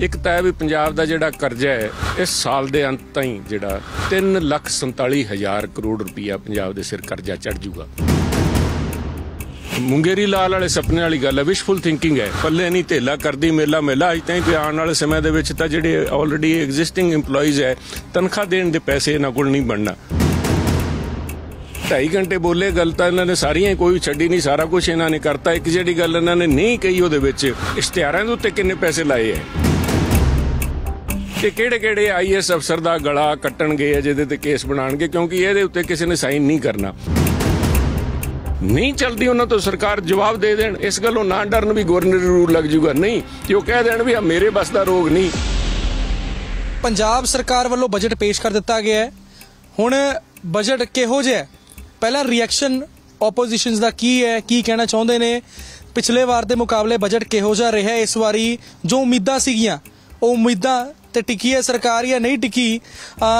ਇੱਕ ਤਾਂ ਹੈ ਵੀ ਪੰਜਾਬ ਦਾ ਜਿਹੜਾ ਕਰਜ਼ਾ ਹੈ ਇਸ ਸਾਲ ਦੇ ਅੰਤ ਤਾਈਂ ਜਿਹੜਾ 347000 ਕਰੋੜ ਰੁਪਈਆ ਪੰਜਾਬ ਦੇ ਸਿਰ ਕਰਜ਼ਾ ਚੜ ਜੂਗਾ। ਮੁੰਗੇਰੀ ਲਾਲ ਵਾਲੇ ਸੁਪਨੇ ਵਾਲੀ ਗੱਲ ਹੈ ਵਿਸ਼ਫੁਲ ਥਿੰਕਿੰਗ ਹੈ। ਪੱਲੇ ਨਹੀਂ, ਧੇਲਾ ਕਰਦੀ, ਮੇਲਾ ਮੇਲਾ, ਅਜ ਤਾਈਂ ਤੇ ਆਉਣ ਵਾਲੇ ਸਮੇਂ ਦੇ ਵਿੱਚ ਤਾਂ ਜਿਹੜੇ ਆਲਰੇਡੀ ਐਗਜ਼ਿਸਟਿੰਗ EMPLOYEES ਹੈ, ਤਨਖਾਹ ਦੇਣ ਦੇ ਪੈਸੇ ਇਹਨਾਂ ਕੋਲ ਨਹੀਂ ਬਣਨਾ। ਢਾਈ ਘੰਟੇ ਬੋਲੇ, ਗੱਲ ਤਾਂ ਇਹਨਾਂ ਨੇ ਸਾਰੀਆਂ ਹੀ ਕੋਈ ਛੱਡੀ ਨਹੀਂ, ਸਾਰਾ ਕੁਝ ਇਹਨਾਂ ਨੇ ਕਰਤਾ। ਇੱਕ ਜਿਹੜੀ ਗੱਲ ਇਹਨਾਂ ਨੇ ਨਹੀਂ ਕਹੀ ਉਹਦੇ ਵਿੱਚ, ਇਸ਼ਤਿਹਾਰਾਂ ਦੇ ਉੱਤੇ ਕਿੰਨੇ ਪੈਸੇ ਲਾਏ ਹੈ? ਕਿ ਕਿਹੜੇ ਕਿਹੜੇ ਆਈਐਸ ਅਫਸਰ ਦਾ ਗਲਾ ਕੱਟਣਗੇ ਜਿਹਦੇ ਤੇ ਕੇਸ ਬਣਾਣਗੇ ਕਿਉਂਕਿ ਇਹਦੇ ਉੱਤੇ ਕਿਸੇ ਨੇ ਸਾਈਨ ਨਹੀਂ ਕਰਨਾ। ਨਹੀਂ ਚਲਦੀ ਉਹਨਾਂ ਤੋਂ ਸਰਕਾਰ ਜਵਾਬ ਦੇ ਦੇਣ, ਇਸ ਗੱਲੋਂ ਨਾ ਡਰਨ ਵੀ ਗਵਰਨਰ ਰੂਲ ਲੱਗ ਜੂਗਾ ਨਹੀਂ ਕਿ ਉਹ ਕਹਿ ਦੇਣ ਵੀ ਆ, ਮੇਰੇ ਬਸ ਦਾ ਰੋਗ ਨਹੀਂ। ਪੰਜਾਬ ਸਰਕਾਰ ਵੱਲੋਂ ਬਜਟ ਪੇਸ਼ ਕਰ ਦਿੱਤਾ ਗਿਆ ਹੈ। ਹੁਣ ਬਜਟ ਕਿਹੋ ਜਿਹਾ ਹੈ? ਪਹਿਲਾ ਰਿਐਕਸ਼ਨ ਆਪੋਜੀਸ਼ਨਸ ਦਾ ਕੀ ਹੈ, ਕੀ ਕਹਿਣਾ ਚਾਹੁੰਦੇ ਨੇ? ਪਿਛਲੇ ਵਾਰ ਦੇ ਮੁਕਾਬਲੇ ਬਜਟ ਕਿਹੋ ਜਿਹਾ ਰਿਹਾ? ਇਸ ਵਾਰੀ ਜੋ ਉਮੀਦਾਂ ਸੀਗੀਆਂ, ਉਹ ਉਮੀਦਾਂ ਤੇ ਟਿਕੀ ਹੈ, ਸਰਕਾਰ ਜਾਂ ਨਹੀਂ ਟਿਕੀ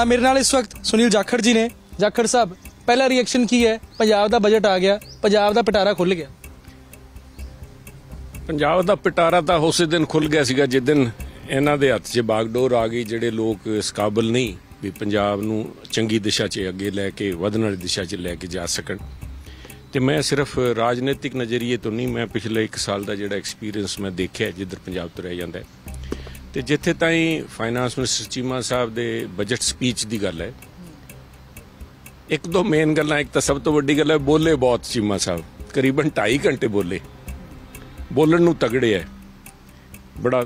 ਮੇਰੇ ਨਾਲ ਇਸ ਵਕਤ ਸੁਨੀਲ ਜਾਖੜ ਜੀ ਨੇ। ਜਾਖੜ ਸਾਹਿਬ, ਪਹਿਲਾ ਰਿਐਕਸ਼ਨ ਕੀ ਹੈ? ਪੰਜਾਬ ਦਾ ਬਜਟ ਆ ਗਿਆ, ਪੰਜਾਬ ਦਾ ਪਟਾਰਾ ਖੁੱਲ ਗਿਆ। ਪੰਜਾਬ ਦਾ ਪਿਟਾਰਾ ਤਾਂ ਉਸੇ ਦਿਨ ਖੁੱਲ ਗਿਆ ਸੀਗਾ, ਜਿਸ ਦਿਨ ਇਹਨਾਂ ਦੇ ਹੱਥ 'ਚ ਬਾਗਡੋਰ ਆ ਗਈ, ਜਿਹੜੇ ਲੋਕ ਇਸ ਕਾਬਲ ਨਹੀਂ ਵੀ ਪੰਜਾਬ ਨੂੰ ਚੰਗੀ ਦਿਸ਼ਾ 'ਚ ਅੱਗੇ ਲੈ ਕੇ, ਵਧਣ ਵਾਲੀ ਦਿਸ਼ਾ 'ਚ ਲੈ ਕੇ ਜਾ ਸਕਣ। ਤੇ ਮੈਂ ਸਿਰਫ ਰਾਜਨੀਤਿਕ ਨਜ਼ਰੀਏ ਤੋਂ ਨਹੀਂ, ਮੈਂ ਪਿਛਲੇ 1 ਸਾਲ ਦਾ ਜਿਹੜਾ ਐਕਸਪੀਰੀਅੰਸ ਮੈਂ ਦੇਖਿਆ, ਜਿੱਧਰ ਪੰਜਾਬ ਤੋਂ ਰਹਿ ਜਾਂਦਾ ਹੈ। ਤੇ ਜਿੱਥੇ ਤਾਈਂ ਫਾਈਨਾਂਸ ਮਿਨਿਸਟਰ ਚੀਮਾ ਸਾਹਿਬ ਦੇ ਬਜਟ ਸਪੀਚ ਦੀ ਗੱਲ ਹੈ, ਇੱਕ ਦੋ ਮੇਨ ਗੱਲਾਂ, ਇੱਕ ਤਾਂ ਸਭ ਤੋਂ ਵੱਡੀ ਗੱਲ ਹੈ, ਬੋਲੇ ਬਹੁਤ ਚੀਮਾ ਸਾਹਿਬ। ਕਰੀਬਨ 2.5 ਘੰਟੇ ਬੋਲੇ। ਬੋਲਣ ਨੂੰ ਤਗੜੇ ਹੈ। ਬੜਾ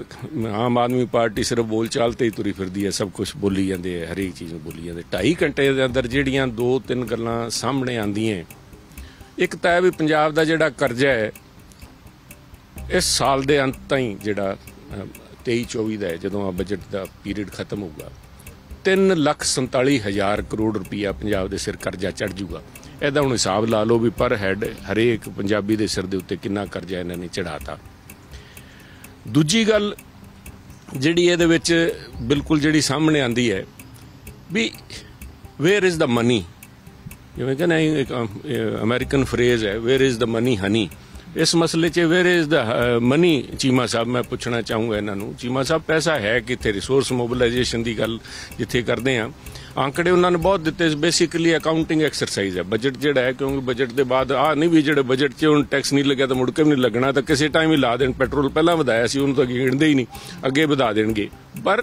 ਆਮ ਆਦਮੀ ਪਾਰਟੀ ਸਿਰਫ ਬੋਲਚਾਲ ਤੇ ਹੀ ਤੁਰੀ ਫਿਰਦੀ ਹੈ, ਸਭ ਕੁਝ ਬੋਲੀ ਜਾਂਦੇ ਹੈ, ਹਰੇਕ ਚੀਜ਼ ਨੂੰ ਬੋਲੀ ਜਾਂਦੇ। 2.5 ਘੰਟੇ ਦੇ ਅੰਦਰ ਜਿਹੜੀਆਂ ਦੋ ਤਿੰਨ ਗੱਲਾਂ ਸਾਹਮਣੇ ਆਂਦੀਆਂ ਇੱਕ ਤਾਂ ਹੈ ਵੀ ਪੰਜਾਬ ਦਾ ਜਿਹੜਾ ਕਰਜ਼ਾ ਹੈ ਇਸ ਸਾਲ ਦੇ ਅੰਤ ਤਾਈਂ ਜਿਹੜਾ 23 24 ਦਾ ਹੈ, ਜਦੋਂ ਆ ਬਜਟ ਦਾ ਪੀਰੀਅਡ ਖਤਮ ਹੋਊਗਾ। 347000 ਕਰੋੜ ਰੁਪਈਆ ਪੰਜਾਬ ਦੇ ਸਿਰ ਕਰਜ਼ਾ ਚੜ ਜੂਗਾ ਇਹਦਾ ਹੁਣ ਹਿਸਾਬ ਲਾ ਲਓ ਵੀ ਪਰ ਹੈਡ ਹਰੇਕ ਪੰਜਾਬੀ ਦੇ ਸਿਰ ਦੇ ਉੱਤੇ ਕਿੰਨਾ ਕਰਜ਼ਾ ਇਹਨਾਂ ਨੇ ਚੜਾਤਾ ਦੂਜੀ ਗੱਲ ਜਿਹੜੀ ਇਹਦੇ ਵਿੱਚ ਬਿਲਕੁਲ ਜਿਹੜੀ ਸਾਹਮਣੇ ਆਂਦੀ ਹੈ ਵੀ ਵੇਅਰ ਇਜ਼ ਦਾ ਮਨੀ ਜਿਵੇਂ ਕਿ ਨਾ ਇੱਕ ਅਮਰੀਕਨ ਫਰੇਜ਼ ਹੈ where is the money honey ਇਸ ਮਸਲੇ 'ਚ where is the money Cheema sahib, ਮੈਂ ਪੁੱਛਣਾ ਚਾਹੂੰਗਾ ਇਹਨਾਂ ਨੂੰ। ਚੀਮਾ ਸਾਹਿਬ, ਪੈਸਾ ਹੈ ਕਿੱਥੇ? ਰਿਸੋਰਸ ਮੋਬਿਲਾਈਜੇਸ਼ਨ ਦੀ ਗੱਲ ਜਿੱਥੇ ਕਰਦੇ ਆ ਆંકੜੇ ਉਹਨਾਂ ਨੇ ਬਹੁਤ ਦਿੱਤੇ। ਬੇਸਿਕਲੀ ਅਕਾਊਂਟਿੰਗ ਐਕਸਰਸਾਈਜ਼ ਹੈ। ਬਜਟ ਜਿਹੜਾ ਹੈ, ਕਿਉਂਕਿ ਬਜਟ ਦੇ ਬਾਅਦ ਆ ਨਹੀਂ ਵੀ ਜਿਹੜੇ ਬਜਟ 'ਚ ਹੁਣ ਟੈਕਸ ਨਹੀਂ ਲੱਗਿਆ ਤਾਂ ਮੁੜ ਕੇ ਵੀ ਨਹੀਂ ਲੱਗਣਾ, ਤਾਂ ਕਿਸੇ ਟਾਈਮ ਹੀ ਲਾ ਦੇਣ। ਪੈਟਰੋਲ ਪਹਿਲਾਂ ਵਧਾਇਆ ਸੀ, ਉਹਨੂੰ ਤਾਂ ਗਿਣਦੇ ਹੀ ਨਹੀਂ। ਅੱਗੇ ਵਧਾ ਦੇਣਗੇ। ਪਰ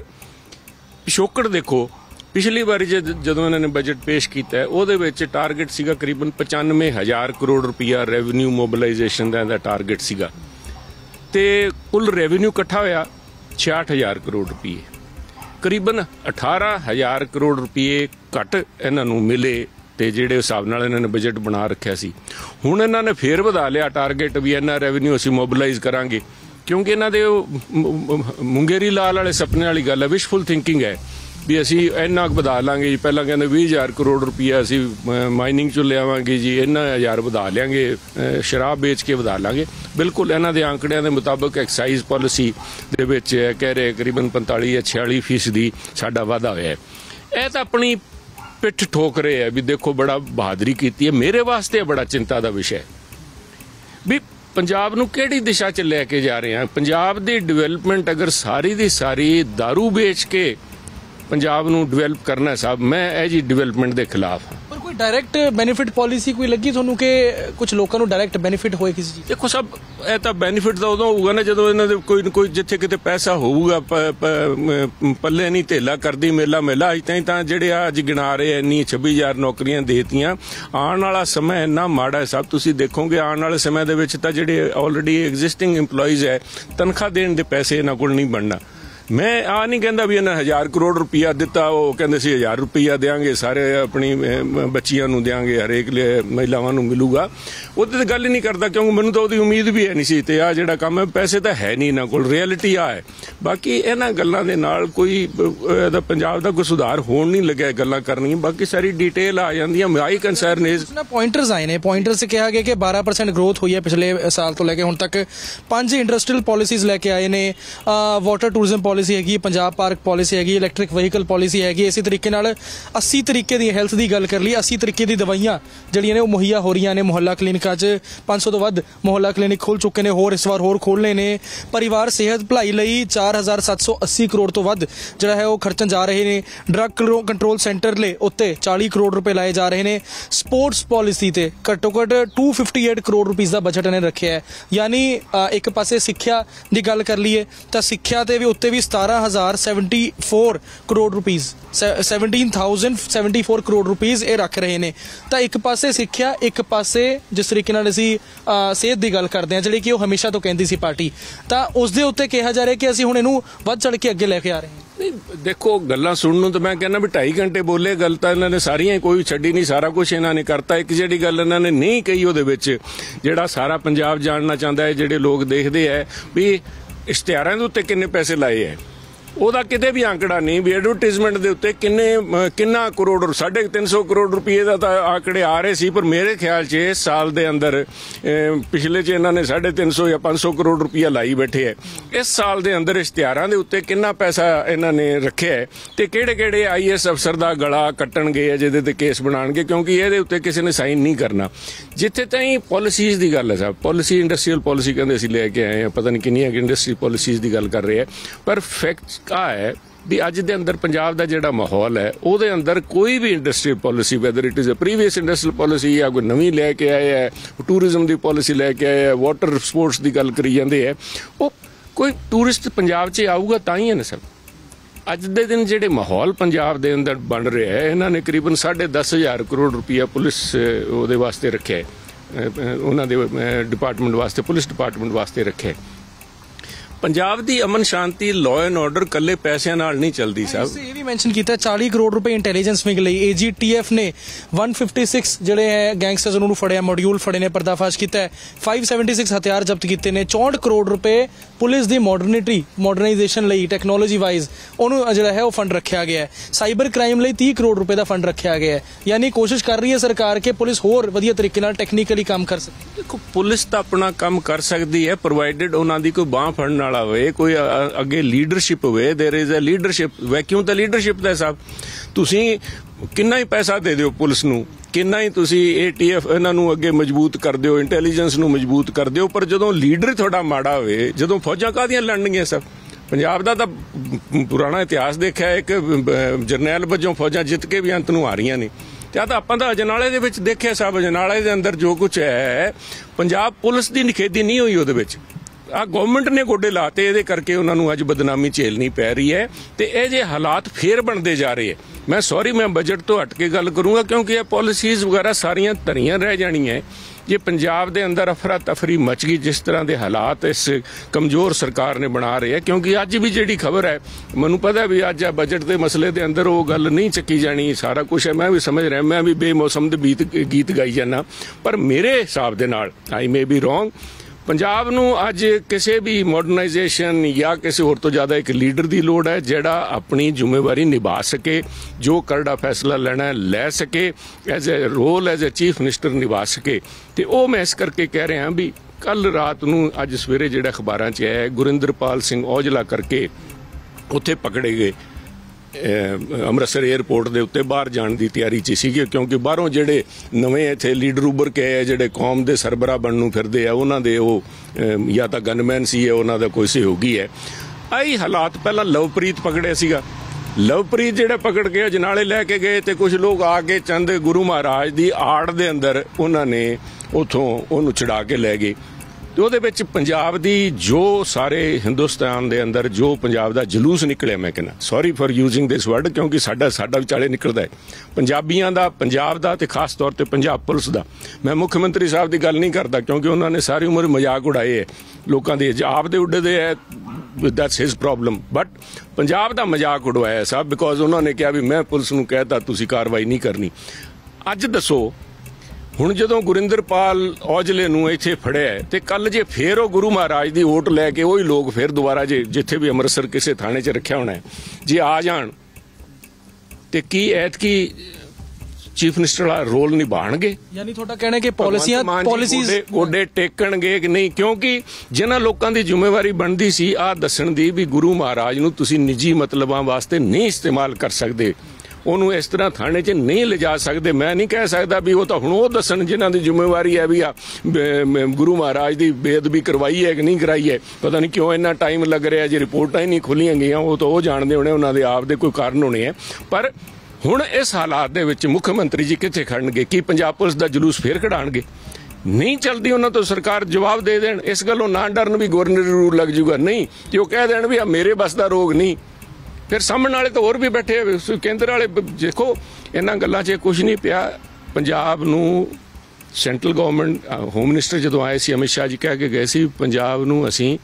ਪਿਛੋਕੜ ਦੇਖੋ ਪਿਛਲੀ ਵਾਰੀ ਜਦੋਂ ਇਹਨਾਂ ਨੇ ਬਜਟ ਪੇਸ਼ ਕੀਤਾ ਉਹਦੇ ਵਿੱਚ ਟਾਰਗੇਟ ਸੀਗਾ ਕਰੀਬਨ 95000 ਕਰੋੜ ਰੁਪਇਆ ਰੈਵਨਿਊ ਮੋਬਿਲਾਈਜੇਸ਼ਨ ਦਾ ਇਹਦਾ ਟਾਰਗੇਟ ਸੀਗਾ। ਤੇ ਕੁੱਲ ਰੈਵਨਿਊ ਇਕੱਠਾ ਹੋਇਆ 66000 ਕਰੋੜ ਰੁਪਏ। ਕਰੀਬਨ 18000 ਕਰੋੜ ਰੁਪਏ ਘੱਟ ਇਹਨਾਂ ਨੂੰ ਮਿਲੇ ਤੇ ਜਿਹੜੇ ਹਿਸਾਬ ਨਾਲ ਇਹਨਾਂ ਨੇ ਬਜਟ ਬਣਾ ਰੱਖਿਆ ਸੀ। ਹੁਣ ਇਹਨਾਂ ਨੇ ਫੇਰ ਵਧਾ ਲਿਆ ਟਾਰਗੇਟ ਵੀ ਇਹਨਾਂ ਰੈਵਨਿਊ ਅਸੀਂ ਮੋਬਿਲਾਈਜ਼ ਕਰਾਂਗੇ। ਕਿਉਂਕਿ ਇਹਨਾਂ ਦੇ ਮੁੰਗੇਰੀ ਲਾਲ ਵਾਲੇ ਸੁਪਨੇ ਵਾਲੀ ਗੱਲ ਹੈ ਵਿਸ਼ਫੁਲ ਥਿੰਕਿੰਗ ਹੈ। ਵੀ ਅਸੀਂ ਇੰਨਾ ਕੁ ਵਧਾ ਲਾਂਗੇ ਜੀ। ਪਹਿਲਾਂ ਕਹਿੰਦੇ 20000 ਕਰੋੜ ਰੁਪਇਆ ਅਸੀਂ ਮਾਈਨਿੰਗ 'ਚੋਂ ਲਿਆਵਾਂਗੇ ਜੀ। ਇੰਨਾ ਹਜ਼ਾਰ ਵਧਾ ਲਿਆਂਗੇ ਸ਼ਰਾਬ ਵੇਚ ਕੇ ਵਧਾ ਲਾਂਗੇ। ਬਿਲਕੁਲ ਇਹਨਾਂ ਦੇ ਅੰਕੜਿਆਂ ਦੇ ਮੁਤਾਬਕ ਐਕਸਾਈਜ਼ ਪਾਲਿਸੀ ਦੇ ਵਿੱਚ ਕਹਿ ਰਹੇ ਕਰੀਬਨ 45 ਜਾਂ 46% ਸਾਡਾ ਵਾਧਾ ਹੋਇਆ ਹੈ। ਇਹ ਤਾਂ ਆਪਣੀ ਪਿੱਠ ਠੋਕ ਰਹੇ ਆ ਵੀ ਦੇਖੋ ਬੜਾ ਬਹਾਦਰੀ ਕੀਤੀ ਹੈ। ਮੇਰੇ ਵਾਸਤੇ ਬੜਾ ਚਿੰਤਾ ਦਾ ਵਿਸ਼ਾ ਹੈ। ਵੀ ਪੰਜਾਬ ਨੂੰ ਕਿਹੜੀ ਦਿਸ਼ਾ 'ਚ ਲੈ ਕੇ ਜਾ ਰਹੇ ਆ? ਪੰਜਾਬ ਦੀ ਡਿਵੈਲਪਮੈਂਟ ਅਗਰ ਸਾਰੀ ਦੀ ਸਾਰੀ ਦਾਰੂ ਵੇਚ ਕੇ ਪੰਜਾਬ ਨੂੰ ਡਿਵੈਲਪ ਕਰਨਾ ਸਾਹਿਬ ਮੈਂ ਇਹ ਜੀ ਡਿਵੈਲਪਮੈਂਟ ਦੇ ਖਿਲਾਫ ਹਾਂ। ਪਰ ਕੋਈ ਡਾਇਰੈਕਟ ਬੈਨੀਫਿਟ ਪਾਲਿਸੀ ਕੋਈ ਲੱਗੀ ਤੁਹਾਨੂੰ ਕਿ ਕੁਝ ਲੋਕਾਂ ਨੂੰ ਡਾਇਰੈਕਟ ਬੈਨੀਫਿਟ ਹੋਏ ਕਿਸੇ ਚੀਜ਼ ਦੇਖੋ ਸਭ ਇਹ ਤਾਂ ਬੈਨੀਫਿਟ ਤਾਂ ਉਦੋਂ ਹੋਊਗਾ ਨਾ ਜਦੋਂ ਇਹਨਾਂ ਦੇ ਕੋਈ ਕੋਈ ਜਿੱਥੇ ਕਿਤੇ ਪੈਸਾ ਹੋਊਗਾ ਪੱਲੇ ਨਹੀਂ ਧੇਲਾ ਕਰਦੀ ਮੇਲਾ ਮੇਲਾ ਅਜ ਤਾਈਂ ਤਾਂ ਜਿਹੜੇ ਆ ਅੱਜ ਗਿਣਾ ਰਹੇ ਇੰਨੀ 26000 ਨੌਕਰੀਆਂ ਦੇਤੀਆਂ। ਆਉਣ ਵਾਲਾ ਸਮਾਂ ਇੰਨਾ ਮਾੜਾ ਹੈ ਸਭ ਤੁਸੀਂ ਦੇਖੋਗੇ ਆਉਣ ਵਾਲੇ ਸਮੇਂ ਦੇ ਵਿੱਚ ਤਾਂ ਜਿਹੜੇ ਆਲਰੇਡੀ ਐਗਜ਼ਿਸਟਿੰਗ EMPLOYEES ਹੈ ਤਨਖਾਹ ਦੇਣ ਦੇ ਪੈਸੇ ਇਹਨਾਂ ਕੋਲ ਨਹੀਂ ਬਣਨਾ। ਮੈਂ ਆ ਨਹੀਂ ਕਹਿੰਦਾ ਵੀ ਇਹਨਾਂ 1000 ਕਰੋੜ ਰੁਪਇਆ ਦਿੱਤਾ, ਉਹ ਕਹਿੰਦੇ ਸੀ 1000 ਰੁਪਇਆ ਦੇਾਂਗੇ ਸਾਰੇ ਆਪਣੀ ਬੱਚੀਆਂ ਨੂੰ ਦੇਾਂਗੇ ਹਰੇਕ ਮਹਿਲਾਵਾਂ ਨੂੰ ਮਿਲੂਗਾ। ਉਹਦੇ ਤੇ ਗੱਲ ਹੀ ਨਹੀਂ ਕਰਦਾ, ਕਿਉਂਕਿ ਮੈਨੂੰ ਤਾਂ ਉਹਦੀ ਉਮੀਦ ਵੀ ਹੈ ਨਹੀਂ ਸੀ, ਤੇ ਆ ਜਿਹੜਾ ਕੰਮ ਹੈ, ਪੈਸੇ ਤਾਂ ਹੈ ਨਹੀਂ ਇਹਨਾਂ ਕੋਲ ਰਿਐਲਿਟੀ ਆ ਹੈ। ਬਾਕੀ ਇਹਨਾਂ ਗੱਲਾਂ ਦੇ ਨਾਲ ਕੋਈ ਇਹਦਾ ਪੰਜਾਬ ਦਾ ਕੋਈ ਸੁਧਾਰ ਹੋਣ ਨਹੀਂ ਲੱਗਿਆ ਗੱਲਾਂ ਕਰਨੀਆਂ। ਬਾਕੀ ਸਾਰੀ ਡਿਟੇਲ ਆ ਜਾਂਦੀਆਂ ਮਾਈ ਕੰਸਰਨ ਇਜ਼ ਨਾ ਪੁਆਇੰਟਰਸ ਆਏ ਨੇ। ਪੁਆਇੰਟਰਸ से ਕਿਹਾ ਗਿਆ ਕਿ 12% ਗਰੋਥ ਹੋਈ ਹੈ ਪਿਛਲੇ ਸਾਲ ਤੋਂ ਲੈ ਕੇ ਹੁਣ ਤੱਕ। ਪੰਜ ਇੰਡਸਟਰੀਅਲ ਪਾਲਿਸੀਜ਼ ਲੈ ਕੇ ਆਏ ਨੇ ਵਾਟਰ ਟੂਰਿਜ਼ਮ ਪਾਲਿਸੀ ਹੈਗੀ ਪੰਜਾਬ ਪਾਰਕ ਪਾਲਿਸੀ ਹੈਗੀ ਇਲੈਕਟ੍ਰਿਕ ਵਹੀਕਲ ਪਾਲਿਸੀ ਹੈਗੀ ਇਸੇ ਤਰੀਕੇ ਨਾਲ 80 ਤਰੀਕੇ ਦੀ ਹੈਲਥ ਦੀ ਗੱਲ ਕਰ ਲਈ 80 ਤਰੀਕੇ ਦੀ ਦਵਾਈਆਂ ਜਿਹੜੀਆਂ ਨੇ ਉਹ ਮੁਹੱਈਆ ਹੋ ਰਹੀਆਂ ਨੇ ਮੁਹੱਲਾ ਕਲੀਨਿਕਾਂ 'ਚ। 500 ਤੋਂ ਵੱਧ ਮੁਹੱਲਾ ਕਲੀਨਿਕ ਖੁੱਲ ਚੁੱਕੇ ਨੇ, ਹੋਰ ਇਸ ਵਾਰ ਹੋਰ ਖੋਲ੍ਹਣੇ ਨੇ। ਪਰਿਵਾਰ ਸਿਹਤ ਭਲਾਈ ਲਈ 4780 ਕਰੋੜ ਤੋਂ ਵੱਧ ਜਿਹੜਾ ਹੈ ਉਹ ਖਰਚਣ ਜਾ ਰਹੇ ਨੇ। ਡਰੱਗ ਕੰਟਰੋਲ ਸੈਂਟਰ ਲਈ ਉੱਤੇ 40 ਕਰੋੜ ਰੁਪਏ ਲਾਏ ਜਾ ਰਹੇ ਨੇ। ਸਪੋਰਟਸ ਪਾਲਿਸੀ ਤੇ ਘੱਟੋ ਘੱਟ 258 ਕਰੋੜ ਰੁਪਏ ਦਾ ਬਜਟ ਇਹਨੇ ਰੱਖਿਆ ਹੈ। ਯਾਨੀ ਇੱਕ ਪਾਸੇ ਸਿੱਖਿਆ ਦੀ ਗੱਲ ਕਰ ਲਈਏ, ਤਾਂ ਸਿੱਖਿਆ ਤੇ ਵੀ ਉੱਤੇ ਵੀ 17074 ਕਰੋੜ ਰੁਪਏ 17074 ਕਰੋੜ ਰੁਪਏ ਇਹ ਰੱਖ ਰਹੇ ਨੇ। ਤਾਂ ਇੱਕ ਪਾਸੇ ਸਿੱਖਿਆ, ਇੱਕ ਪਾਸੇ ਜਿਸ ਤਰੀਕੇ ਨਾਲ ਅਸੀਂ ਸਿਹਤ ਦੀ ਗੱਲ ਕਰਦੇ ਹਾਂ, ਜਿਹੜੀ ਕਿ ਉਹ ਹਮੇਸ਼ਾ ਤੋਂ ਕਹਿੰਦੀ ਸੀ ਪਾਰਟੀ। ਤਾਂ ਉਸ ਦੇ ਉੱਤੇ ਕਿਹਾ ਜਾ ਰਿਹਾ ਕਿ ਅਸੀਂ ਹੁਣ ਇਹਨੂੰ ਵੱਧ ਚੜ ਕੇ ਅੱਗੇ ਲੈ ਕੇ ਆ ਰਹੇ ਹਾਂ। ਦੇਖੋ, ਗੱਲਾਂ ਸੁਣਨ ਨੂੰ ਤਾਂ ਮੈਂ ਕਹਿੰਦਾ ਵੀ 2.5 ਘੰਟੇ ਬੋਲੇ, ਗੱਲ ਤਾਂ ਇਹਨਾਂ ਨੇ ਸਾਰੀਆਂ ਕੋਈ ਛੱਡੀ ਨਹੀਂ, ਸਾਰਾ ਕੁਝ ਇਹਨਾਂ ਨੇ ਕਰਤਾ। ਇੱਕ ਜਿਹੜੀ ਗੱਲ ਇਹਨਾਂ ਨੇ ਨਹੀਂ ਕਹੀ ਉਹਦੇ ਵਿੱਚ, ਜਿਹੜਾ ਸਾਰਾ ਪੰਜਾਬ ਜਾਣਨਾ ਚਾਹੁੰਦਾ ਹੈ, ਜਿਹੜੇ ਲੋਕ ਦੇਖਦੇ ਆ ਵੀ ਇਸ਼ਤਿਹਾਰਾਂ ਦੇ ਉੱਤੇ ਕਿੰਨੇ ਪੈਸੇ ਲਾਏ ਹੈ ਉਹਦਾ ਕਿਤੇ ਵੀ ਆંકੜਾ ਨਹੀਂ। ਵੀ ਐਡਵਰਟਾਈਜ਼ਮੈਂਟ ਦੇ ਉੱਤੇ ਕਿੰਨੇ ਕਿੰਨਾ ਕਰੋੜ 350 ਕਰੋੜ ਰੁਪਏ ਦਾ ਤਾਂ ਆંકੜੇ ਆ ਰਹੇ ਸੀ, ਪਰ ਮੇਰੇ ਖਿਆਲ 'ਚ ਇਸ ਸਾਲ ਦੇ ਅੰਦਰ ਪਿਛਲੇ 'ਚ ਇਹਨਾਂ ਨੇ 350 ਜਾਂ 500 ਕਰੋੜ ਰੁਪਇਆ ਲਾਈ ਬੈਠੇ ਹੈ ਇਸ ਸਾਲ ਦੇ ਅੰਦਰ ਇਸ਼ਤਿਹਾਰਾਂ ਦੇ ਉੱਤੇ ਕਿੰਨਾ ਪੈਸਾ ਇਹਨਾਂ ਨੇ ਰੱਖਿਆ ਹੈ ਤੇ ਕਿਹੜੇ ਕਿਹੜੇ ਆਈਐਸ ਅਫਸਰ ਦਾ ਗਲਾ ਕੱਟਣਗੇ ਜਾਂ ਜਿਹਦੇ ਤੇ ਕੇਸ ਬਣਾਉਣਗੇ ਕਿਉਂਕਿ ਇਹਦੇ ਉੱਤੇ ਕਿਸੇ ਨੇ ਸਾਈਨ ਨਹੀਂ ਕਰਨਾ। ਜਿੱਥੇ ਤਾਈਂ ਪਾਲਿਸੀਜ਼ ਦੀ ਗੱਲ ਹੈ ਸਾਹਿਬ ਪਾਲਿਸੀ ਇੰਡਸਟਰੀਅਲ ਪਾਲਿਸੀ ਕਹਿੰਦੇ ਅਸੀਂ ਲੈ ਕੇ ਆਏ ਹਾਂ ਪਤਾ ਨਹੀਂ ਕਿੰਨੀਆਂ ਇੰਡਸਟਰੀ ਪਾਲਿਸੀਜ਼ ਦੀ ਗੱਲ ਕਰ ਰਹੇ ਆ ਪਰ ਫੈਕਟ ਕਾ ਹੈ ਵੀ ਅੱਜ ਦੇ ਅੰਦਰ ਪੰਜਾਬ ਦਾ ਜਿਹੜਾ ਮਾਹੌਲ ਹੈ, ਉਹਦੇ ਅੰਦਰ ਕੋਈ ਵੀ industrial policy whether it is a previous industrial policy ਜਾਂ ਕੋਈ ਨਵੀਂ ਲੈ ਕੇ ਆਏ ਹੈ ਟੂਰਿਜ਼ਮ ਦੀ ਪਾਲਿਸੀ ਲੈ ਕੇ ਆਏ ਹੈ ਵਾਟਰ ਸਪੋਰਟਸ ਦੀ ਗੱਲ ਕਰੀ ਜਾਂਦੇ ਹੈ, ਉਹ ਕੋਈ ਟੂਰਿਸਟ ਪੰਜਾਬ 'ਚ ਆਊਗਾ ਤਾਂ ਹੀ ਹੈ ਨਾ ਸਰ। ਅੱਜ ਦੇ ਦਿਨ ਜਿਹੜੇ ਮਾਹੌਲ ਪੰਜਾਬ ਦੇ ਅੰਦਰ ਬਣ ਰਿਹਾ ਹੈ, ਇਹਨਾਂ ਨੇ ਕਰੀਬਨ 10500 ਕਰੋੜ ਰੁਪਇਆ ਪੁਲਿਸ ਉਹਦੇ ਵਾਸਤੇ ਰੱਖਿਆ ਹੈ। ਉਹਨਾਂ ਦੇ ਡਿਪਾਰਟਮੈਂਟ ਵਾਸਤੇ, ਪੁਲਿਸ ਡਿਪਾਰਟਮੈਂਟ ਵਾਸਤੇ ਰੱਖਿਆ ਪੰਜਾਬ ਦੀ ਅਮਨ ਸ਼ਾਂਤੀ ਲਾਅ ਐਂਡ ਆਰਡਰ ਕੱਲੇ ਪੈਸਿਆਂ ਨਾਲ ਨਹੀਂ ਚੱਲਦੀ ਸਾਹਿਬ। ਇਸੇ ਇਹ ਵੀ ਮੈਂਸ਼ਨ ਕੀਤਾ 40 ਕਰੋੜ ਰੁਪਏ ਇੰਟੈਲੀਜੈਂਸ ਵਿੰਗ ਲਈ। ਏਜੀਟੀਐਫ ਨੇ 156 ਜਿਹੜੇ ਹੈ ਗੈਂਗਸਟਰਸ ਉਹਨਾਂ ਨੂੰ ਫੜਿਆ ਮੋਡਿਊਲ ਫੜੇ ਨੇ ਪਰਦਾਫਾਸ਼ ਕੀਤਾ ਹੈ। 576 ਹਥਿਆਰ ਜ਼ਬਤ ਕੀਤੇ ਨੇ 64 ਕਰੋੜ ਰੁਪਏ ਪੁਲਿਸ ਦੀ ਮਾਡਰਨਿਟੀ ਮਾਡਰਨਾਈਜੇਸ਼ਨ ਲਈ ਟੈਕਨੋਲੋਜੀ ਵਾਈਜ਼ ਉਹਨੂੰ ਜਿਹੜਾ ਹੈ ਉਹ ਫੰਡ ਰੱਖਿਆ ਗਿਆ ਹੈ। ਸਾਈਬਰ ਕ੍ਰਾਈਮ ਲਈ 30 ਕਰੋੜ ਰੁਪਏ ਦਾ ਫੰਡ ਰੱਖਿਆ ਗਿਆ ਹੈ। ਯਾਨੀ ਕੋਸ਼ਿਸ਼ ਕਰ ਰਹੀ ਹੈ ਸਰਕਾਰ ਕਿ ਪੁਲਿਸ ਹੋਰ ਵਧੀਆ ਤਰੀਕੇ ਨਾਲ ਟੈਕਨੀਕਲੀ ਕੰਮ ਕਰ ਸਕੇ। ਦੇਖੋ ਪੁਲਿਸ ਤਾਂ ਆਪਣਾ ਕੰਮ ਕਰ ਸਕਦੀ ਹੈ ਪ੍ਰੋਵਾਈਡਡ ਉਹਨਾਂ ਦੀ ਕੋਈ ਬਾਹ ਫੜਨ ਵਾਲਾ ਹੋਵੇ ਕੋਈ ਅ- ਅੱਗੇ ਲੀਡਰਸ਼ਿਪ ਹੋਵੇ there is a leadership vacuum ਤਾਂ ਲੀਡਰਸ਼ਿਪ ਦਾ ਸਾਹਿਬ ਤੁਸੀਂ ਕਿੰਨਾ ਹੀ ਪੈਸਾ ਦੇ ਦਿਓ ਪੁਲਿਸ ਨੂੰ ਕਿੰਨਾ ਹੀ ਤੁਸੀਂ ਏਟੀਐਫ ਇਹਨਾਂ ਨੂੰ ਅੱਗੇ ਮਜ਼ਬੂਤ ਕਰ ਦਿਓ ਇੰਟੈਲੀਜੈਂਸ ਨੂੰ ਮਜ਼ਬੂਤ ਕਰ ਦਿਓ ਪਰ ਜਦੋਂ ਲੀਡਰ ਤੁਹਾਡਾ ਮਾੜਾ ਹੋਵੇ ਜਦੋਂ ਫੌਜਾਂ ਕਾਹਦੀਆਂ ਲੜਨਗੀਆਂ ਸਭ ਪੰਜਾਬ ਦਾ ਤਾਂ ਪੁਰਾਣਾ ਇਤਿਹਾਸ ਦੇਖਿਆ ਇੱਕ ਅ, ਜਰਨੈਲ ਵਜੋਂ ਫੌਜਾਂ ਜਿੱਤ ਕੇ ਵੀ ਅੰਤ ਨੂੰ ਆ ਰਹੀਆਂ ਨੇ ਤੇ ਆ ਤਾਂ ਆਪਾਂ ਤਾਂ ਅਜਨਾਲੇ ਦੇ ਵਿੱਚ ਦੇਖਿਆ ਸਭ ਅਜਨਾਲੇ ਦੇ ਅੰਦਰ ਜੋ ਕੁਝ ਹੈ ਪੰਜਾਬ ਪੁਲਿਸ ਦੀ ਨਿਖੇਧੀ ਨਹੀਂ ਹੋਈ ਉਹਦੇ ਵਿੱਚ ਆ ਗਵਰਨਮੈਂਟ ਨੇ ਗੋਡੇ ਲਾਤੇ, ਇਹਦੇ ਕਰਕੇ ਉਹਨਾਂ ਨੂੰ ਅੱਜ ਬਦਨਾਮੀ ਝੇਲਣੀ ਪੈ ਰਹੀ ਹੈ ਤੇ ਇਹ ਜੇ ਹਾਲਾਤ ਫੇਰ ਬਣਦੇ ਜਾ ਰਹੇ ਹੈ। ਮੈਂ ਸੌਰੀ ਮੈਂ ਬਜਟ ਤੋਂ ਹਟ ਕੇ ਗੱਲ ਕਰੂੰਗਾ ਕਿਉਂਕਿ ਇਹ ਪਾਲਿਸੀਜ਼ ਵਗੈਰਾ ਸਾਰੀਆਂ ਧਰੀਆਂ ਰਹਿ ਜਾਣੀਆਂ ਜੇ ਪੰਜਾਬ ਦੇ ਅੰਦਰ ਅਫਰਾ ਤਫਰੀ ਮਚ ਗਈ, ਜਿਸ ਤਰ੍ਹਾਂ ਦੇ ਹਾਲਾਤ ਇਸ ਕਮਜ਼ੋਰ ਸਰਕਾਰ ਨੇ ਬਣਾ ਰਹੇ ਹੈ, ਕਿਉਂਕਿ ਅੱਜ ਵੀ ਜਿਹੜੀ ਖਬਰ ਹੈ, ਮੈਨੂੰ ਪਤਾ ਵੀ ਅੱਜ ਆ ਬਜਟ ਦੇ ਮਸਲੇ ਦੇ ਅੰਦਰ ਉਹ ਗੱਲ ਨਹੀਂ ਚੱਕੀ ਜਾਣੀ, ਸਾਰਾ ਕੁਝ ਹੈ। ਮੈਂ ਵੀ ਸਮਝ ਰਿਹਾ, ਮੈਂ ਵੀ ਬੇਮੌਸਮ ਦੇ ਗੀਤ ਗਾਈ ਜਾਂਦਾ, ਪਰ ਮੇਰੇ ਹਿਸਾਬ ਦੇ ਨਾਲ I may be wrong Punjab ਨੂੰ ਅੱਜ ਕਿਸੇ ਵੀ ਮਾਡਰਨਾਈਜੇਸ਼ਨ ਜਾਂ ਕਿਸੇ ਹੋਰ ਤੋਂ ਜ਼ਿਆਦਾ ਇੱਕ ਲੀਡਰ ਦੀ ਲੋੜ ਹੈ, ਜਿਹੜਾ ਆਪਣੀ ਜ਼ਿੰਮੇਵਾਰੀ ਨਿਭਾ ਸਕੇ, ਜੋ ਕਰੜਾ ਫੈਸਲਾ ਲੈਣਾ, ਲੈ ਸਕੇ as a role as a chief minister ਨਿਭਾ ਸਕੇ। ਤੇ ਉਹ ਮੈਂ ਇਸ ਕਰਕੇ ਕਹਿ ਰਿਹਾ ਵੀ ਕੱਲ ਰਾਤ ਨੂੰ ਅੱਜ ਸਵੇਰੇ ਜਿਹੜਾ ਅਖਬਾਰਾਂ 'ਚ ਆਇਆ ਗੁਰਿੰਦਰਪਾਲ ਸਿੰਘ ਔਜਲਾ ਕਰਕੇ ਉੱਥੇ ਪਕੜੇ ਗਏ। ਅੰਮ੍ਰਿਤਸਰ 에ਅਰਪੋਰਟ ਦੇ ਉੱਤੇ ਬਾਹਰ ਜਾਣ ਦੀ ਤਿਆਰੀ 'ਚ ਸੀਗੇ, ਕਿਉਂਕਿ ਬਾਹਰੋਂ ਜਿਹੜੇ ਨਵੇਂ ਇੱਥੇ ਲੀਡਰ ਉੱਭਰ ਕੇ ਆਏ ਜਿਹੜੇ ਕੌਮ ਦੇ ਸਰਬਰਾ ਬਣਨ ਨੂੰ ਫਿਰਦੇ ਆ, ਉਹਨਾਂ ਦੇ ਉਹ ਜਾਂ ਤਾਂ ਗਨਮੈਨ ਸੀ ਜਾਂ ਉਹਨਾਂ ਦਾ ਕੋਈ ਸਹਿਯੋਗੀ ਹੈ। ਆਈ ਹਾਲਾਤ ਪਹਿਲਾਂ ਲਵਪ੍ਰੀਤ ਪਕੜਿਆ ਸੀਗਾ। ਲਵਪ੍ਰੀਤ ਜਿਹੜੇ ਪਕੜ ਕੇ ਜਨਾਲੇ ਲੈ ਕੇ ਗਏ ਤੇ ਕੁਝ ਲੋਕ ਆ ਕੇ ਚੰਦ ਗੁਰੂ ਮਹਾਰਾਜ ਦੀ ਆੜ ਦੇ ਅੰਦਰ ਉਹਨਾਂ ਨੇ ਉਥੋਂ ਉਹਨੂੰ ਛੁਡਾ ਕੇ ਲੈ ਗਏ। ਤੇ ਉਹਦੇ ਵਿੱਚ ਪੰਜਾਬ ਦੀ ਜੋ ਸਾਰੇ ਹਿੰਦੁਸਤਾਨ ਦੇ ਅੰਦਰ ਜੋ ਪੰਜਾਬ ਦਾ ਜਲੂਸ ਨਿਕਲਿਆ ਮੈਂ ਕਹਿੰਦਾ sorry for using this word ਕਿਉਂਕਿ ਸਾਡਾ ਸਾਡਾ ਵਿਚਾਲੇ ਨਿਕਲਦਾ ਹੈ। ਪੰਜਾਬੀਆਂ ਦਾ, ਪੰਜਾਬ ਦਾ ਤੇ ਖਾਸ ਤੌਰ ਤੇ ਪੰਜਾਬ ਪੁਲਿਸ ਦਾ। ਮੈਂ ਮੁੱਖ ਮੰਤਰੀ ਸਾਹਿਬ ਦੀ ਗੱਲ ਨਹੀਂ ਕਰਦਾ ਕਿਉਂਕਿ ਉਹਨਾਂ ਨੇ ਸਾਰੀ ਉਮਰ ਮਜ਼ਾਕ ਉਡਾਏ ਹੈ। ਲੋਕਾਂ ਦੇ ਆਪ ਦੇ ਉੱਡਦੇ ਹੈ that's his problem but Punjab ਦਾ ਮਜ਼ਾਕ ਉਡਵਾਇਆ ਸਾਹਿਬ ਬਿਕੋਜ਼ ਉਹਨਾਂ ਨੇ ਕਿਹਾ ਵੀ ਮੈਂ ਪੁਲਿਸ ਨੂੰ ਕਹਿਤਾ, ਤੁਸੀਂ ਕਾਰਵਾਈ ਨਹੀਂ ਕਰਨੀ। ਅੱਜ ਦੱਸੋ ਹੁਣ ਜਦੋਂ ਗੁਰਿੰਦਰਪਾਲ ਔਜਲੇ ਨੂੰ ਇੱਥੇ ਫੜਿਆ ਤੇ ਕੱਲ ਜੇ ਫੇਰ ਉਹ ਗੁਰੂ ਮਹਾਰਾਜ ਦੀ ਓਟ ਲੈ ਕੇ ਉਹੀ ਲੋਕ ਫੇਰ ਦੁਬਾਰਾ ਜੇ ਜਿੱਥੇ ਵੀ ਅੰਮ੍ਰਿਤਸਰ ਕਿਸੇ ਥਾਣੇ 'ਚ ਰੱਖਿਆ ਹੋਣਾ ਜੇ ਆ ਜਾਣ ਤੇ ਕੀ ਐਤਕੀ ਚੀਫ ਮਿਨਿਸਟਰ ਵਾਲਾ ਰੋਲ ਨਿਭਾਣਗੇ? ਯਾਨੀ ਤੁਹਾਡਾ ਕਹਿਣਾ ਕਿ ਪਾਲਿਸੀਆਂ ਪਾਲਿਸੀਜ਼ ਗੋਡੇ ਟੇਕਣਗੇ ਕਿ ਨਹੀਂ? ਕਿਉਂਕਿ ਜਿਨ੍ਹਾਂ ਲੋਕਾਂ ਦੀ ਜ਼ਿੰਮੇਵਾਰੀ ਬਣਦੀ ਸੀ ਆ ਦੱਸਣ ਦੀ ਵੀ ਗੁਰੂ ਮਹਾਰਾਜ ਨੂੰ ਤੁਸੀਂ ਨਿੱਜੀ ਮਤਲਬਾਂ ਵਾਸਤੇ ਨਹੀਂ ਇਸਤੇਮਾਲ ਕਰ ਸਕਦੇ। ਉਹਨੂੰ ਇਸ ਤਰ੍ਹਾਂ ਥਾਣੇ 'ਚ ਨਹੀਂ ਲਿਜਾ ਸਕਦੇ। ਮੈਂ ਨਹੀਂ ਕਹਿ ਸਕਦਾ ਵੀ ਉਹ ਤਾਂ ਹੁਣ ਉਹ ਦੱਸਣ ਜਿਨ੍ਹਾਂ ਦੀ ਜ਼ਿੰਮੇਵਾਰੀ ਹੈ ਵੀ ਆ ਗੁਰੂ ਮਹਾਰਾਜ ਦੀ ਬੇਅਦਬੀ ਕਰਵਾਈ ਹੈ ਕਿ ਨਹੀਂ ਕਰਾਈ ਹੈ। ਪਤਾ ਨਹੀਂ ਕਿਉਂ ਇੰਨਾ ਟਾਈਮ ਲੱਗ ਰਿਹਾ, ਜੇ ਰਿਪੋਰਟਾਂ ਹੀ ਨਹੀਂ ਖੁੱਲੀਆਂ ਗਈਆਂ, ਉਹ ਤਾਂ ਉਹ ਜਾਣਦੇ ਹੋਣੇ ਉਹਨਾਂ ਦੇ ਆਪ ਦੇ ਕੋਈ ਕਾਰਨ ਹੋਣੇ ਆ ਪਰ ਹੁਣ ਇਸ ਹਾਲਾਤ ਦੇ ਵਿੱਚ ਮੁੱਖ ਮੰਤਰੀ ਜੀ ਕਿੱਥੇ ਖੜਨਗੇ? ਕੀ ਪੰਜਾਬ ਪੁਲਿਸ ਦਾ ਜਲੂਸ ਫੇਰ ਕਢਾਣਗੇ? ਨਹੀਂ ਚਲਦੀ ਉਹਨਾਂ ਤੋਂ ਸਰਕਾਰ ਜਵਾਬ ਦੇ ਦੇਣ। ਇਸ ਗੱਲੋਂ ਨਾ ਡਰਨ ਵੀ ਗਵਰਨਰ ਰੂਲ ਲੱਗ ਜੂਗਾ। ਨਹੀਂ, ਤੇ ਉਹ ਕਹਿ ਦੇਣ ਵੀ ਆ, ਮੇਰੇ ਬਸ ਦਾ ਰੋਗ ਨਹੀਂ। ਫਿਰ ਸਾਹਮਣੇ ਵਾਲੇ ਤਾਂ ਹੋਰ ਵੀ ਬੈਠੇ ਆ ਸੋ ਕੇਂਦਰ ਵਾਲੇ ਦੇਖੋ, ਇਹਨਾਂ ਗੱਲਾਂ 'ਚ ਕੁਝ ਨਹੀਂ ਪਿਆ। ਪੰਜਾਬ ਨੂੰ ਸੈਂਟਰਲ ਗਵਰਨਮੈਂਟ ਹੋਮ ਮਿਨਿਸਟਰ ਜਦੋਂ ਆਏ ਸੀ, ਅਮਿਤ ਸ਼ਾਹ ਜੀ ਕਹਿ ਕੇ ਗਏ ਸੀ, ਪੰਜਾਬ ਨੂੰ ਅਸੀਂ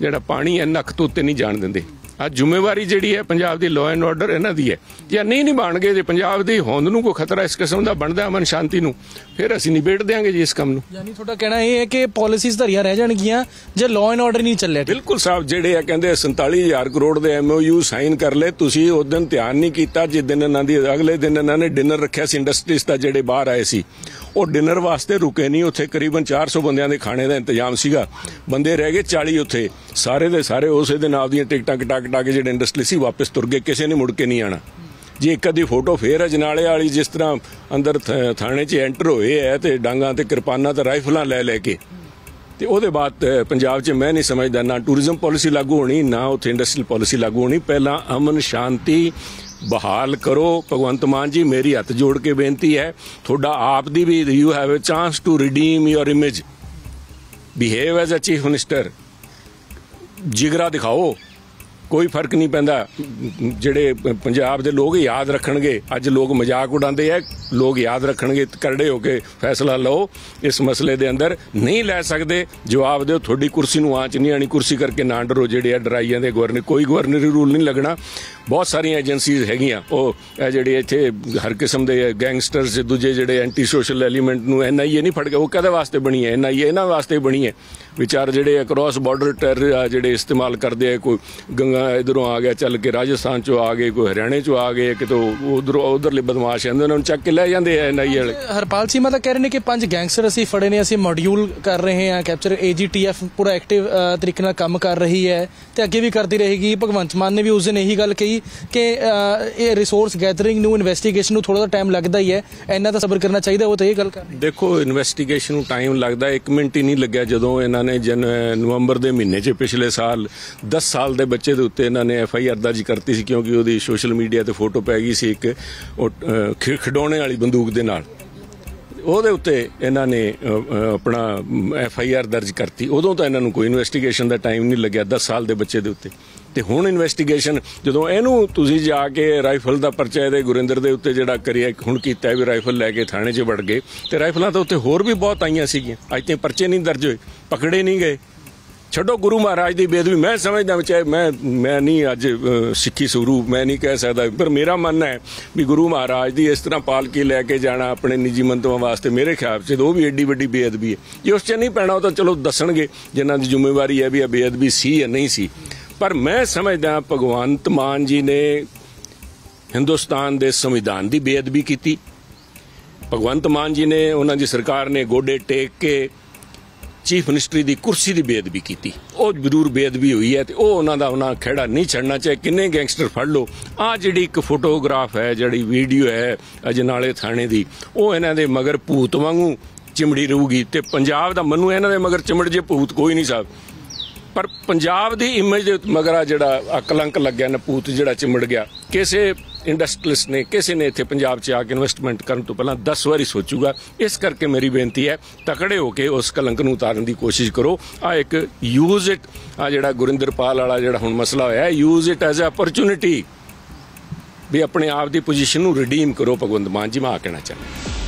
ਜਿਹੜਾ ਪਾਣੀ ਹੈ, ਨੱਕ ਤੋਂ ਉੱਤੇ ਨਹੀਂ ਜਾਣ ਦਿੰਦੇ। ਆ ਜ਼ਿੰਮੇਵਾਰੀ ਜਿਹੜੀ ਹੈ ਪੰਜਾਬ ਦੀ ਲਾਅ ਐਂਡ ਆਰਡਰ ਇਹਨਾਂ ਦੀ ਹੈ। ਜੇ ਨਹੀਂ ਨਿਭਾਣਗੇ ਜੇ ਪੰਜਾਬ ਦੀ ਹੋਂਦ ਨੂੰ ਕੋਈ ਖਤਰਾ ਇਸ ਕਿਸਮ ਦਾ ਬਣਦਾ ਅਮਨ ਸ਼ਾਂਤੀ ਨੂੰ ਫਿਰ ਅਸੀਂ ਨਿਬੇੜ ਦਿਆਂਗੇ ਜੀ ਇਸ ਕੰਮ ਨੂੰ। ਯਾਨੀ ਤੁਹਾਡਾ ਕਹਿਣਾ ਇਹ ਹੈ ਕਿ ਪਾਲਿਸੀਜ਼ ਧਰੀਆਂ ਰਹਿ ਜਾਣਗੀਆਂ ਜੇ ਲਾਅ ਐਂਡ ਆਰਡਰ ਨਹੀਂ ਚੱਲਿਆ ਬਿਲਕੁਲ ਸਾਹਿਬ ਜਿਹੜੇ ਆ ਕਹਿੰਦੇ 47000 ਕਰੋੜ ਦੇ ਐਮਓਯੂ ਸਾਈਨ ਕਰ ਲਏ ਤੁਸੀਂ ਉਸ ਦਿਨ ਧਿਆਨ ਨਹੀਂ ਕੀਤਾ ਜਿਸ ਦਿਨ ਇਹਨਾਂ ਦੀ ਅਗਲੇ ਦਿਨ ਇਹਨਾਂ ਨੇ ਡਿਨਰ ਰੱਖਿਆ ਸੀ ਇੰਡਸਟਰੀਜ਼ ਦਾ ਜਿਹੜੇ ਬਾਹਰ ਆਏ ਸੀ। ਉਹ ਡਿਨਰ ਵਾਸਤੇ ਰੁਕੇ ਨਹੀਂ। ਉੱਥੇ ਕਰੀਬਨ 400 ਬੰਦਿਆਂ ਦੇ ਖਾਣੇ ਦਾ ਇੰਤਜ਼ਾਮ ਸੀਗਾ। ਬੰਦੇ ਰਹਿ ਗਏ 40 ਉੱਥੇ। ਸਾਰੇ ਦੇ ਸਾਰੇ ਉਸੇ ਦੇ ਨਾਲ ਦੀਆਂ ਟਿਕਟਾਂ ਕਟਾ ਕਟਾ ਕੇ ਜਿਹੜੇ ਇੰਡਸਟਰੀ ਸੀ ਵਾਪਸ ਤੁਰ ਗਏ। ਕਿਸੇ ਨੇ ਮੁੜ ਕੇ ਨਹੀਂ ਆਣਾ। ਜੇ ਇੱਕ ਅੱਧੀ ਫੋਟੋ ਫੇਰ ਅਜਨਾਲੇ ਵਾਲੀ, ਜਿਸ ਤਰ੍ਹਾਂ ਅੰਦਰ ਥ- ਥਾਣੇ 'ਚ ਐਂਟਰ ਹੋਏ ਐ ਤੇ ਡਾਂਗਾ ਤੇ ਕਿਰਪਾਨਾਂ ਤੇ ਰਾਈਫਲਾਂ ਲੈ ਲੈ ਕੇ। ਤੇ ਉਹਦੇ ਬਾਅਦ ਪੰਜਾਬ 'ਚ ਮੈਂ ਨਹੀਂ ਸਮਝਦਾ, ਨਾ ਟੂਰਿਜ਼ਮ ਪਾਲਿਸੀ ਲਾਗੂ ਹੋਣੀ, ਨਾ ਉੱਥੇ ਇੰਡਸਟਰੀਅਲ ਪਾਲਿਸੀ ਲਾਗੂ ਹੋਣੀ। ਪਹਿਲਾਂ ਅਮਨ ਸ਼ਾਂਤੀ ਬਹਾਲ ਕਰੋ। ਭਗਵੰਤ ਮਾਨ ਜੀ, ਮੇਰੀ ਹੱਥ ਜੋੜ ਕੇ ਬੇਨਤੀ ਹੈ, ਤੁਹਾਡਾ ਆਪ ਦੀ ਵੀ you have a chance to redeem your image behave as a chief minister ਜਿਗਰਾ ਦਿਖਾਓ। ਕੋਈ ਫ਼ਰਕ ਨਹੀਂ ਪੈਂਦਾ। ਜਿਹੜੇ ਪੰਜਾਬ ਦੇ ਲੋਕ ਯਾਦ ਰੱਖਣਗੇ, ਅੱਜ ਲੋਕ ਮਜ਼ਾਕ ਉਡਾਉਂਦੇ ਆ, ਲੋਕ ਯਾਦ ਰੱਖਣਗੇ, ਕਰੜੇ ਹੋ ਕੇ ਫੈਸਲਾ ਲਓ। ਇਸ ਮਸਲੇ ਦੇ ਅੰਦਰ ਨਹੀਂ ਲੈ ਸਕਦੇ। ਜਵਾਬ ਦਿਓ, ਤੁਹਾਡੀ ਕੁਰਸੀ ਨੂੰ ਆਂਚ ਨਹੀਂ ਆਣੀ ਕੁਰਸੀ ਕਰਕੇ ਨਾ ਡਰੋ। ਜਿਹੜੇ ਆ ਡਰਾਈਆਂ ਦੇ ਗਵਰਨਰ ਕੋਈ ਗਵਰਨਰੀ ਰੂਲ ਨਹੀਂ ਲੱਗਣਾ। ਬਹੁਤ ਸਾਰੀਆਂ ਏਜੰਸੀਜ਼ ਹੈਗੀਆਂ। ਉਹ ਇਹ ਜਿਹੜੇ ਇੱਥੇ ਹਰ ਕਿਸਮ ਦੇ ਗੈਂਗਸਟਰਸ ਦੂਜੇ ਜਿਹੜੇ ਐਂਟੀ ਸੋਸ਼ਲ ਐਲੀਮੈਂਟ ਨੂੰ ਐਨਆਈਏ ਨਹੀਂ ਫੜ ਕੇ, ਉਹ ਕਦੇ ਵਾਸਤੇ ਬਣੀ ਹੈ? ਐਨਆਈਏ ਇਹਨਾਂ ਵਾਸਤੇ ਬਣੀ ਹੈ। ਵਿਚਾਰ ਜਿਹੜੇ ਅਕ੍ਰੋਸ ਬਾਰਡਰ ਟੈਰਰ ਜਿਹੜੇ ਇਸਤੇਮਾਲ ਕਰਦੇ ਆ, ਕੋਈ ਗੰਗਾ ਇਧਰੋਂ ਆ ਗਿਆ, ਚੱਲ ਕੇ ਰਾਜਸਥਾਨ ਚੋਂ ਆ ਗਏ, ਕੋਈ ਹਰਿਆਣੇ ਚੋਂ ਆ ਗਏ, ਕਿਤੋਂ ਉਧਰੋਂ, ਉਧਰਲੇ ਬਦਮਾਸ਼ ਆਂਦੇ ਉਹਨਾਂ ਨੂੰ ਚੱਕ ਕੇ ਲੈ ਜਾਂਦੇ ਆ ਐਨਆਈਏ ਵਾਲੇ। ਹਰਪਾਲ ਸੀਮਾ ਤਾਂ ਕਹਿ ਰਹੇ ਨੇ ਕਿ ਪੰਜ ਗੈਂਗਸਟਰ ਅਸੀਂ ਫੜੇ ਨੇ, ਅਸੀਂ ਮੋਡਿਊਲ ਕਰ ਰਹੇ ਹਾਂ ਕੈਪਚਰ ਏਜੀਟੀਐਫ ਪੂਰਾ ਐਕਟਿਵ ਤਰੀਕੇ ਨਾਲ ਕੰਮ ਕਰ ਰਹੀ ਹੈ ਤੇ ਅੱਗੇ ਵੀ ਕਰਦੀ ਰਹੇਗੀ। ਭਗਵੰਤ ਮਾਨ ਨੇ ਵੀ ਉਸ ਦਿਨ ਇਹੀ ਗੱਲ ਕਹੀ ਕਿ ਇਹ ਰਿਸੋਰਸ ਗੈਦਰਿੰਗ ਨੂੰ ਇਨਵੈਸਟੀਗੇਸ਼ਨ ਨੂੰ ਥੋੜਾ ਜਿਹਾ ਟਾਈਮ ਲੱਗਦਾ ਹੀ ਹੈ। ਇੰਨਾ ਤਾਂ ਸਬਰ ਕਰਨਾ ਚਾਹੀਦਾ, ਉਹ ਤਾਂ ਇਹ ਗੱਲ ਕਰ ਦੇਖੋ ਇਨਵੈਸਟੀਗੇਸ਼ਨ ਨੂੰ ਟਾਈਮ ਲੱਗਦਾ 1 ਮਿੰਟ ਹੀ ਨਹੀਂ ਲੱਗਿਆ ਜਦੋਂ ਇਹਨਾਂ ਨੇ ਨਵੰਬਰ ਦੇ ਮਹੀਨੇ 'ਚ ਪਿਛਲੇ ਸਾਲ 10 ਸਾਲ ਦੇ ਬੱਚੇ ਦੇ ਉੱਤੇ ਇਹਨਾਂ ਨੇ ਐਫ ਆਈ ਆਰ ਦਰਜ ਕਰਤੀ ਸੀ, ਕਿਉਂਕਿ ਉਹਦੀ ਸੋਸ਼ਲ ਮੀਡੀਆ ਤੇ ਫੋਟੋ ਪੈ ਗਈ ਸੀ ਇੱਕ ਖਿਡੌਣੇ ਵਾਲੀ ਬੰਦੂਕ ਦੇ ਨਾਲ। ਉਹਦੇ ਉੱਤੇ ਇਹਨਾਂ ਨੇ ਆਪਣਾ ਐਫ ਆਈ ਆਰ ਦਰਜ ਕਰਤੀ। ਉਦੋਂ ਤਾਂ ਇਹਨਾਂ ਨੂੰ ਕੋਈ ਇਨਵੈਸਟੀਗੇਸ਼ਨ ਦਾ ਟਾਈਮ ਨਹੀਂ ਲੱਗਿਆ 10 ਸਾਲ ਦੇ ਬੱਚੇ ਦੇ ਉੱਤੇ। ਤੇ ਹੁਣ ਇਨਵੈਸਟੀਗੇਸ਼ਨ ਜਦੋਂ ਇਹਨੂੰ ਤੁਸੀਂ ਜਾ ਕੇ ਰਾਈਫਲ ਦਾ ਪਰਚਾ ਇਹਦੇ ਗੁਰਿੰਦਰ ਦੇ ਉੱਤੇ ਜਿਹੜਾ ਕਰਿਆ, ਹੁਣ ਕੀਤਾ ਵੀ ਰਾਈਫਲ ਲੈ ਕੇ ਥਾਣੇ 'ਚ ਵੜ ਗਏ। ਤੇ ਰਾਈਫਲਾਂ ਤਾਂ ਉੱਤੇ ਹੋਰ ਵੀ ਬਹੁਤ ਆਈਆਂ ਸੀਗੀਆਂ। ਅੱਜ ਤੇ ਪਰਚੇ ਨਹੀਂ ਦਰਜ ਹੋਏ, ਪਕੜੇ ਨਹੀਂ ਗਏ। ਛੱਡੋ ਗੁਰੂ ਮਹਾਰਾਜ ਦੀ ਬੇਦਬੀ ਮੈਂ ਸਮਝਦਾ ਚਾਹੇ ਮੈਂ ਮੈਂ ਨਹੀਂ ਅੱਜ ਸਿੱਖੀ ਸਰੂਪ ਮੈਂ ਨਹੀਂ ਕਹਿ ਸਕਦਾ, ਪਰ ਮੇਰਾ ਮੰਨ ਹੈ ਵੀ ਗੁਰੂ ਮਹਾਰਾਜ ਦੀ ਇਸ ਤਰ੍ਹਾਂ ਪਾਲਕੀ ਲੈ ਕੇ ਜਾਣਾ ਆਪਣੇ ਨਿੱਜੀ ਮੰਤਵਾਂ ਵਾਸਤੇ ਮੇਰੇ ਖਿਆਲ 'ਚ ਉਹ ਵੀ ਏਡੀ ਵੱਡੀ ਬੇਅਦਬੀ ਹੈ। ਜੇ ਉਸ 'ਚ ਨਹੀਂ ਪੈਣਾ, ਉਹ ਤਾਂ ਚਲੋ ਦੱਸਣਗੇ, ਜਿਨ੍ਹਾਂ ਦੀ ਜ਼ਿੰਮੇਵਾਰੀ ਹੈ ਵੀ ਇਹ ਬੇਅਦਬੀ ਸੀ ਜਾਂ ਨਹੀਂ ਸੀ। ਪਰ ਮੈਂ ਸਮਝਦਾ ਭਗਵੰਤ ਮਾਨ ਜੀ ਨੇ ਹਿੰਦੁਸਤਾਨ ਦੇ ਸੰਵਿਧਾਨ ਦੀ ਬੇਅਦਬੀ ਕੀਤੀ। ਭਗਵੰਤ ਮਾਨ ਜੀ ਨੇ ਉਹਨਾਂ ਦੀ ਸਰਕਾਰ ਨੇ ਗੋਡੇ ਟੇਕ ਕੇ ਚੀਫ ਮਿਨਿਸਟਰੀ ਦੀ ਕੁਰਸੀ ਦੀ ਬੇਅਦਬੀ ਕੀਤੀ। ਉਹ ਜ਼ਰੂਰ ਬੇਅਦਬੀ ਹੋਈ ਹੈ ਤੇ ਉਹ ਉਹਨਾਂ ਦਾ ਉਹਨਾਂ ਖਿਹੜਾ ਨਹੀਂ ਛੱਡਣਾ ਚਾਹੇ ਕਿੰਨੇ ਗੈਂਗਸਟਰ ਫੜ ਲਓ। ਆ ਜਿਹੜੀ ਇੱਕ ਫੋਟੋਗ੍ਰਾਫ ਹੈ, ਜਿਹੜੀ ਵੀਡੀਓ ਹੈ ਅਜਨਾਲੇ ਥਾਣੇ ਦੀ, ਉਹ ਇਹਨਾਂ ਦੇ ਮਗਰ ਭੂਤ ਵਾਂਗੂ ਚਿਮੜੀ ਰਹੂਗੀ ਤੇ ਪੰਜਾਬ ਦਾ ਮੈਨੂੰ ਇਹਨਾਂ ਦੇ ਮਗਰ ਚਿਮੜ ਜੇ ਭੂਤ ਕੋਈ ਨਹੀਂ ਸਾਹਿਬ ਪਰ ਪੰਜਾਬ ਦੀ ਇਮੇਜ ਦੇ ਮਗਰ ਆ ਜਿਹੜਾ ਆਹ ਕਲੰਕ ਲੱਗਿਆ ਨਾ ਭੂਤ ਜਿਹੜਾ ਚਿਮੜ ਗਿਆ। ਕਿਸੇ ਇੰਡਸਟਰੀਲਿਸਟ ਨੇ, ਕਿਸੇ ਨੇ ਇੱਥੇ ਪੰਜਾਬ 'ਚ ਆ ਕੇ ਇਨਵੈਸਟਮੈਂਟ ਕਰਨ ਤੋਂ ਪਹਿਲਾਂ 10 ਵਾਰੀ ਸੋਚੂਗਾ। ਇਸ ਕਰਕੇ ਮੇਰੀ ਬੇਨਤੀ ਹੈ, ਤਕੜੇ ਹੋ ਕੇ ਉਸ ਕਲੰਕ ਨੂੰ ਉਤਾਰਨ ਦੀ ਕੋਸ਼ਿਸ਼ ਕਰੋ। ਆ ਇੱਕ ਯੂਜ਼ ਇਟ ਆ ਜਿਹੜਾ ਗੁਰਿੰਦਰਪਾਲ ਵਾਲਾ ਜਿਹੜਾ ਹੁਣ ਮਸਲਾ ਹੋਇਆ use it as a opportunity ਵੀ ਆਪਣੇ ਆਪ ਦੀ ਪੋਜੀਸ਼ਨ ਨੂੰ ਰਿਡੀਮ ਕਰੋ, ਭਗਵੰਤ ਮਾਨ ਜੀ, ਮੈਂ ਆ ਕਹਿਣਾ ਚਾਹੁੰਦਾ।